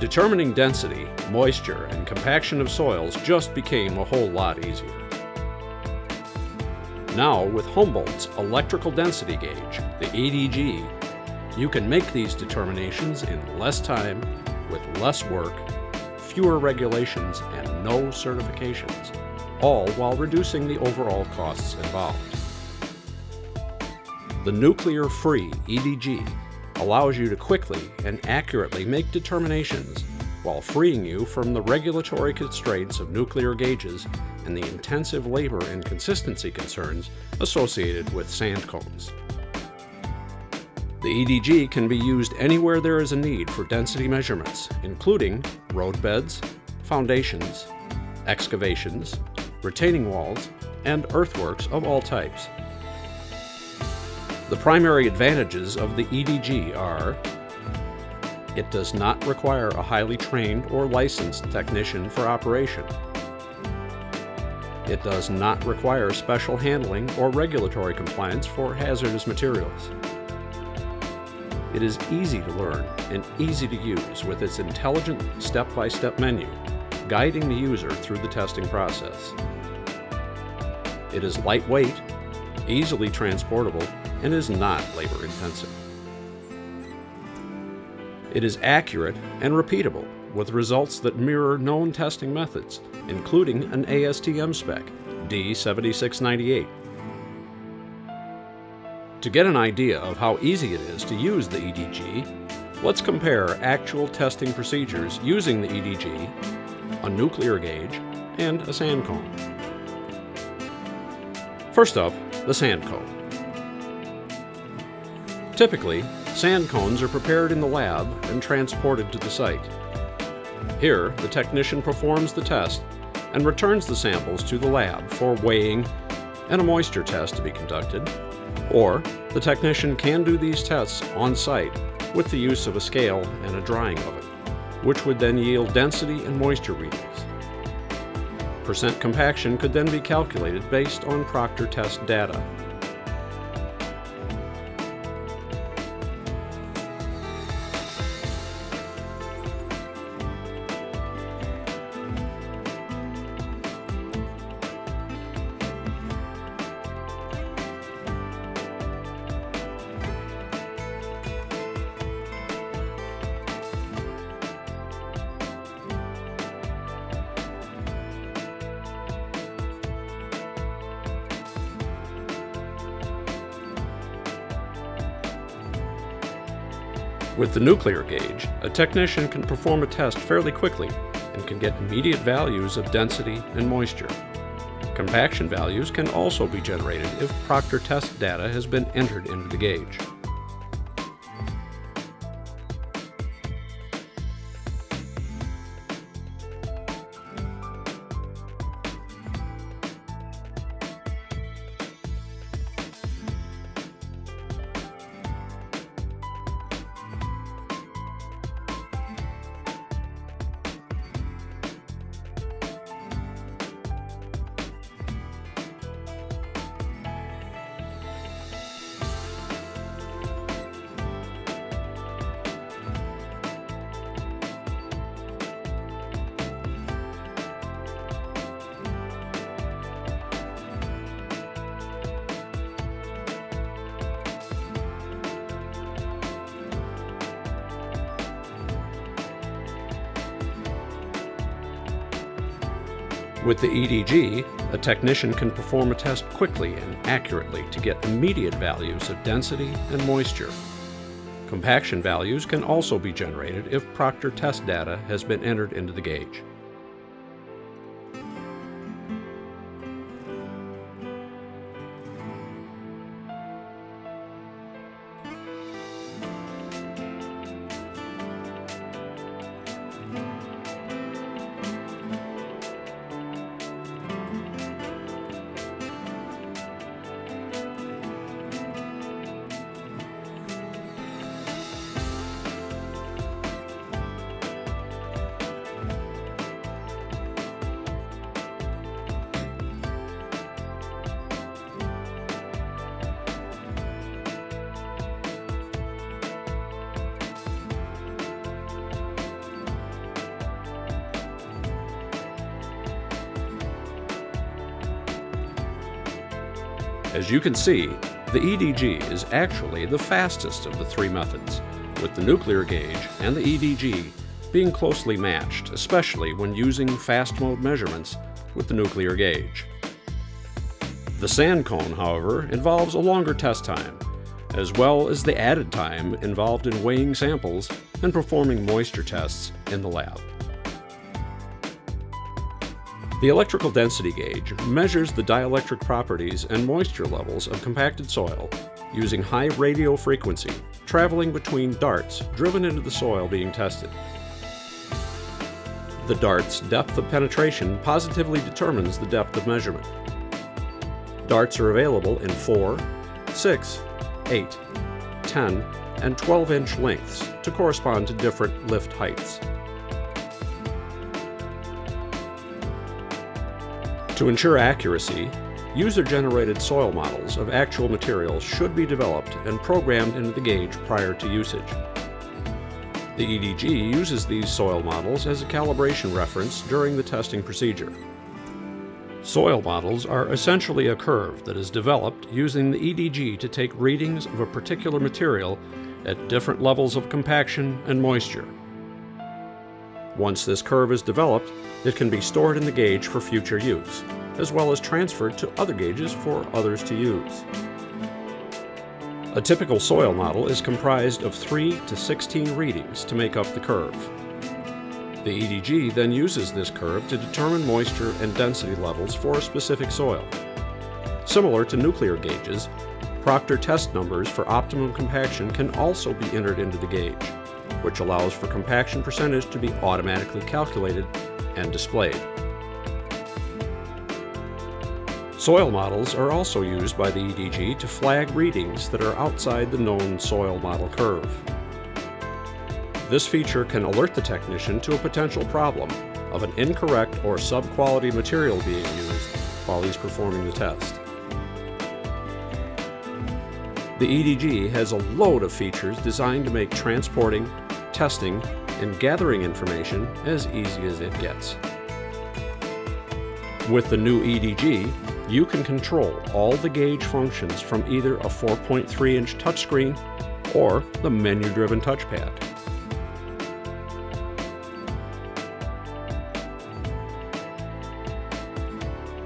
Determining density, moisture, and compaction of soils just became a whole lot easier. Now, with Humboldt's electrical density gauge, the EDG, you can make these determinations in less time, with less work, fewer regulations, and no certifications, all while reducing the overall costs involved. The nuclear-free EDG allows you to quickly and accurately make determinations while freeing you from the regulatory constraints of nuclear gauges and the intensive labor and consistency concerns associated with sand cones. The EDG can be used anywhere there is a need for density measurements, including roadbeds, foundations, excavations, retaining walls, and earthworks of all types. The primary advantages of the EDG are it does not require a highly trained or licensed technician for operation. It does not require special handling or regulatory compliance for hazardous materials. It is easy to learn and easy to use with its intelligent step-by-step -step menu, guiding the user through the testing process. It is lightweight, easily transportable, and is not labor intensive. It is accurate and repeatable with results that mirror known testing methods, including an ASTM spec, D7698. To get an idea of how easy it is to use the EDG, let's compare actual testing procedures using the EDG, a nuclear gauge, and a sand cone. First up, the sand cone. Typically, sand cones are prepared in the lab and transported to the site. Here, the technician performs the test and returns the samples to the lab for weighing and a moisture test to be conducted, or the technician can do these tests on site with the use of a scale and a drying oven, which would then yield density and moisture readings. Percent compaction could then be calculated based on Proctor test data. With the nuclear gauge, a technician can perform a test fairly quickly and can get immediate values of density and moisture. Compaction values can also be generated if Proctor test data has been entered into the gauge. With the EDG, a technician can perform a test quickly and accurately to get immediate values of density and moisture. Compaction values can also be generated if Proctor test data has been entered into the gauge. As you can see, the EDG is actually the fastest of the three methods, with the nuclear gauge and the EDG being closely matched, especially when using fast mode measurements with the nuclear gauge. The sand cone, however, involves a longer test time, as well as the added time involved in weighing samples and performing moisture tests in the lab. The electrical density gauge measures the dielectric properties and moisture levels of compacted soil using high radio frequency traveling between darts driven into the soil being tested. The dart's depth of penetration positively determines the depth of measurement. Darts are available in 4, 6, 8, 10, and 12 inch lengths to correspond to different lift heights. To ensure accuracy, user-generated soil models of actual materials should be developed and programmed into the gauge prior to usage. The EDG uses these soil models as a calibration reference during the testing procedure. Soil models are essentially a curve that is developed using the EDG to take readings of a particular material at different levels of compaction and moisture. Once this curve is developed, it can be stored in the gauge for future use, as well as transferred to other gauges for others to use. A typical soil model is comprised of 3 to 16 readings to make up the curve. The EDG then uses this curve to determine moisture and density levels for a specific soil. Similar to nuclear gauges, Proctor test numbers for optimum compaction can also be entered into the gauge which allows for compaction percentage to be automatically calculated and displayed. Soil models are also used by the EDG to flag readings that are outside the known soil model curve. This feature can alert the technician to a potential problem of an incorrect or sub-quality material being used while he's performing the test. The EDG has a load of features designed to make transporting, testing, and gathering information as easy as it gets. With the new EDG, you can control all the gauge functions from either a 4.3 inch touchscreen or the menu-driven touchpad.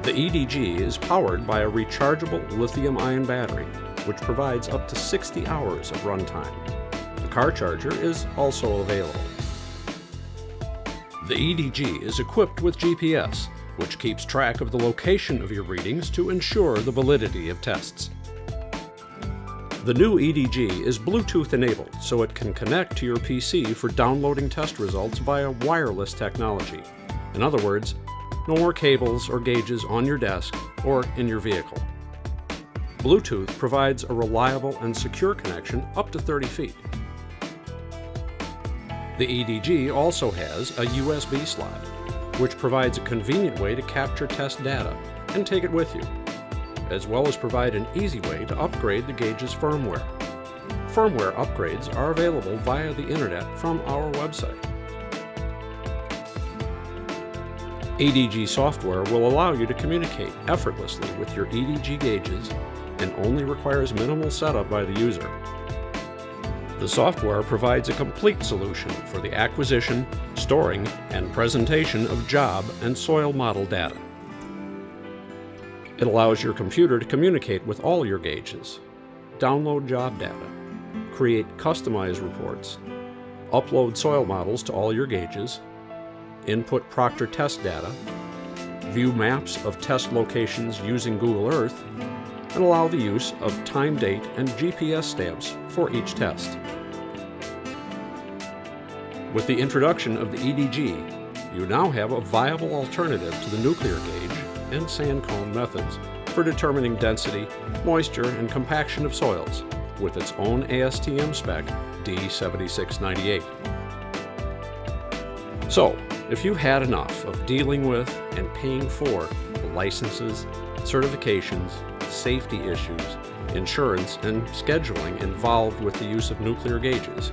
The EDG is powered by a rechargeable lithium-ion battery, which provides up to 60 hours of runtime car charger is also available. The EDG is equipped with GPS, which keeps track of the location of your readings to ensure the validity of tests. The new EDG is Bluetooth enabled, so it can connect to your PC for downloading test results via wireless technology. In other words, no more cables or gauges on your desk or in your vehicle. Bluetooth provides a reliable and secure connection up to 30 feet, the EDG also has a USB slot, which provides a convenient way to capture test data and take it with you, as well as provide an easy way to upgrade the gauge's firmware. Firmware upgrades are available via the internet from our website. EDG software will allow you to communicate effortlessly with your EDG gauges and only requires minimal setup by the user. The software provides a complete solution for the acquisition, storing, and presentation of job and soil model data. It allows your computer to communicate with all your gauges, download job data, create customized reports, upload soil models to all your gauges, input Proctor test data, view maps of test locations using Google Earth, and allow the use of time date and GPS stamps for each test. With the introduction of the EDG, you now have a viable alternative to the nuclear gauge and sand cone methods for determining density, moisture, and compaction of soils with its own ASTM spec D7698. So, if you've had enough of dealing with and paying for licenses, certifications, safety issues, insurance, and scheduling involved with the use of nuclear gauges.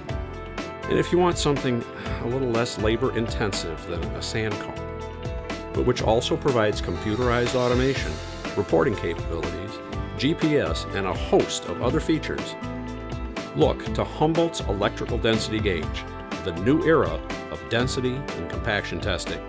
And if you want something a little less labor intensive than a sand cone, but which also provides computerized automation, reporting capabilities, GPS, and a host of other features, look to Humboldt's electrical density gauge, the new era of density and compaction testing.